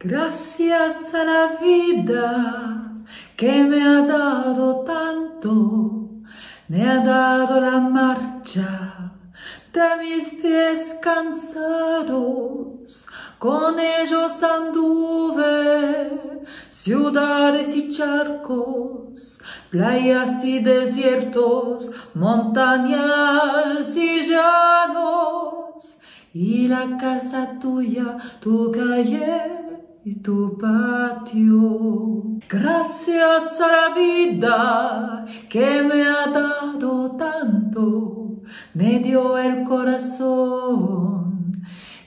Gracias a la vida que me ha dado tanto, me ha dado la marcha de mis pies cansados, con ellos anduve ciudades y charcos, playas y desiertos, montañas y llanos, y la casa tuya, tu calle y tu patio. Gracias a la vida que me ha dado tanto, me dio el corazón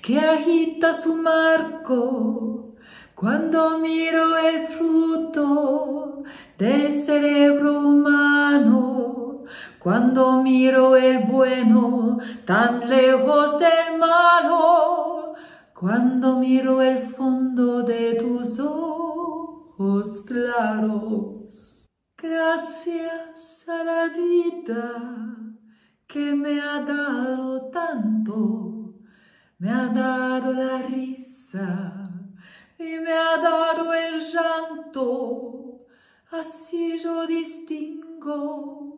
que agita su marco cuando miro el fruto del cerebro humano, cuando miro el bueno tan lejos del malo, cuando miro el fondo de tus ojos claros. Gracias a la vida que me ha dado tanto, me ha dado la risa y me ha dado el llanto, así yo distingo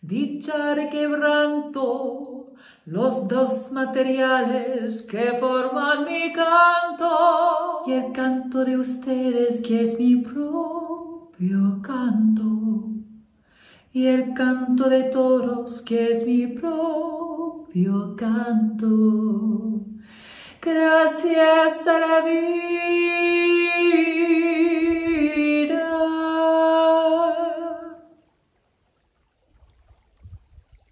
dicha de quebranto, los dos materiales que forman mi canto y el canto de ustedes que es mi propio canto y el canto de toros que es mi propio canto. Gracias a la vida.